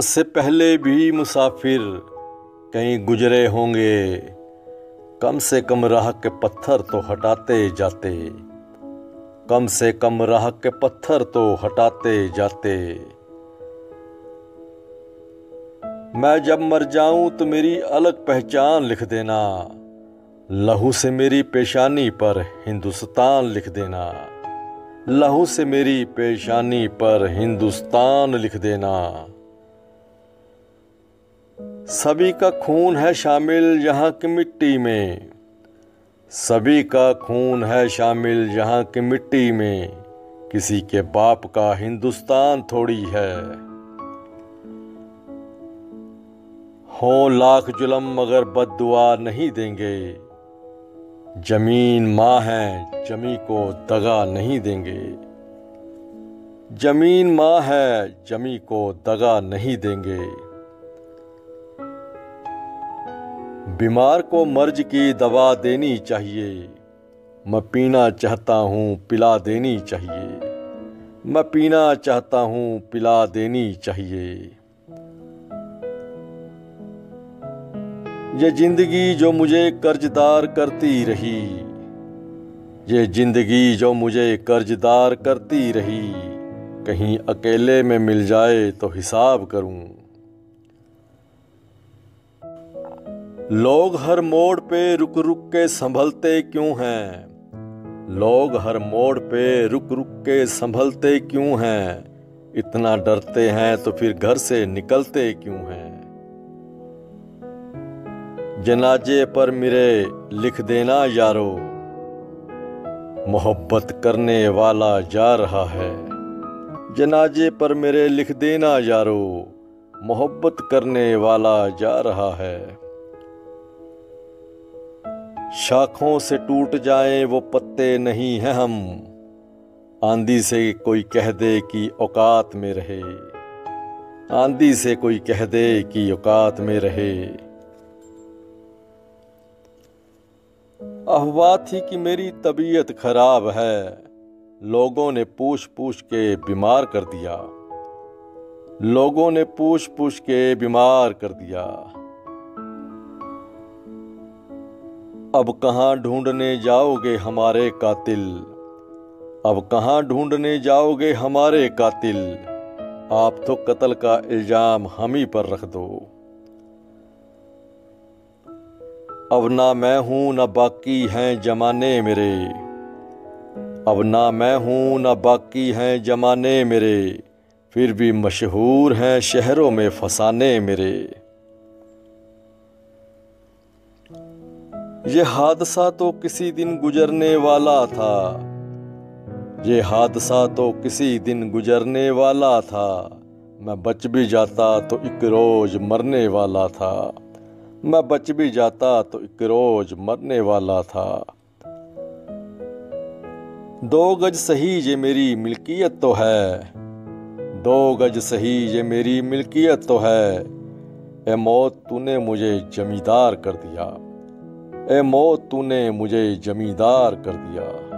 हमसे पहले भी मुसाफिर कहीं गुजरे होंगे। कम से कम राह के पत्थर तो हटाते जाते। कम से कम राह के पत्थर तो हटाते जाते। मैं जब मर जाऊँ तो मेरी अलग पहचान लिख देना। लहू से मेरी पेशानी पर हिंदुस्तान लिख देना। लहू से मेरी पेशानी पर हिंदुस्तान लिख देना। सभी का खून है शामिल यहाँ की मिट्टी में। सभी का खून है शामिल यहाँ की मिट्टी में। किसी के बाप का हिंदुस्तान थोड़ी है। हो लाख जुलम मगर बददुआ नहीं देंगे। ज़मीन माँ है, जमी को दगा नहीं देंगे। ज़मीन माँ है, जमी को दगा नहीं देंगे। बीमार को मर्ज की दवा देनी चाहिए। मैं पीना चाहता हूँ, पिला देनी चाहिए। मैं पीना चाहता हूँ, पिला देनी चाहिए। ये ज़िंदगी जो मुझे कर्जदार करती रही, ये ज़िंदगी जो मुझे कर्जदार करती रही, कहीं अकेले में मिल जाए तो हिसाब करूँ। लोग हर मोड़ पे रुक रुक के संभलते क्यों हैं? लोग हर मोड़ पे रुक रुक के संभलते क्यों हैं? इतना डरते हैं तो फिर घर से निकलते क्यों हैं? जनाजे पर मेरे लिख देना यारो, मोहब्बत करने वाला जा रहा है। जनाजे पर मेरे लिख देना यारो, मोहब्बत करने वाला जा रहा है। शाखों से टूट जाएँ वो पत्ते नहीं हैं हम। आंधी से कोई कह दे कि औकात में रहे। आंधी से कोई कह दे कि औकात में रहे। अफवाह थी कि मेरी तबीयत खराब है। लोगों ने पूछ पूछ के बीमार कर दिया। लोगों ने पूछ पूछ के बीमार कर दिया। अब कहाँ ढूँढने जाओगे हमारे कातिल? अब कहाँ ढूँढने जाओगे हमारे कातिल? आप तो कत्ल का इल्ज़ाम हम ही पर रख दो। अब ना मैं हूँ, ना बाकी हैं जमाने मेरे। अब ना मैं हूँ, ना बाकी हैं जमाने मेरे। फिर भी मशहूर हैं शहरों में फसाने मेरे। ये हादसा तो किसी दिन गुजरने वाला था। ये हादसा तो किसी दिन गुजरने वाला था। मैं बच भी जाता तो एक रोज मरने वाला था। मैं बच भी जाता तो एक रोज मरने वाला था। दो गज सही ये मेरी मिल्कियत तो है। दो गज सही ये मेरी मिल्कियत तो है। ए मौत तूने मुझे जमींदार कर दिया। ए मौत तूने मुझे जमींदार कर दिया।